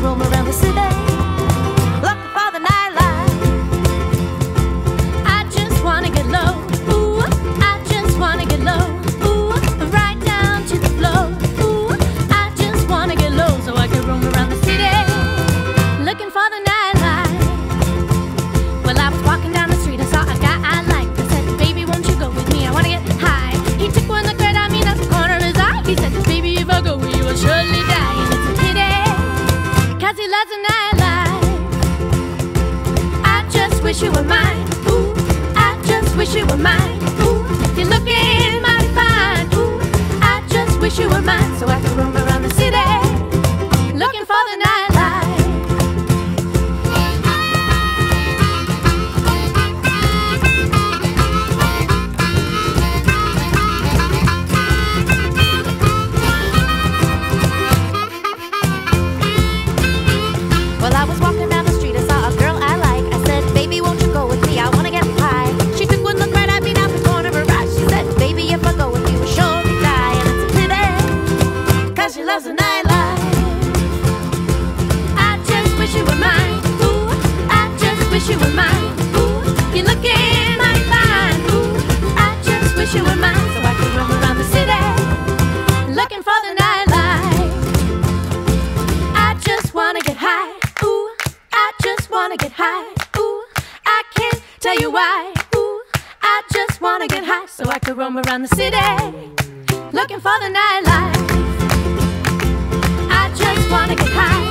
roam around. Loves a nightlife. I just wish you were mine. Ooh, I just wish you were mine. Ooh, you're looking fine. wish you were mine. Ooh, I just wish you were mine. Ooh, you're looking mighty fine. Ooh, I just wish you were mine so I could roam around the city looking for the nightlife. I just wanna get high. Ooh, I just wanna get high. Ooh, I can't tell you why. Ooh, I just wanna get high so I could roam around the city looking for the nightlife. I just wanna get high.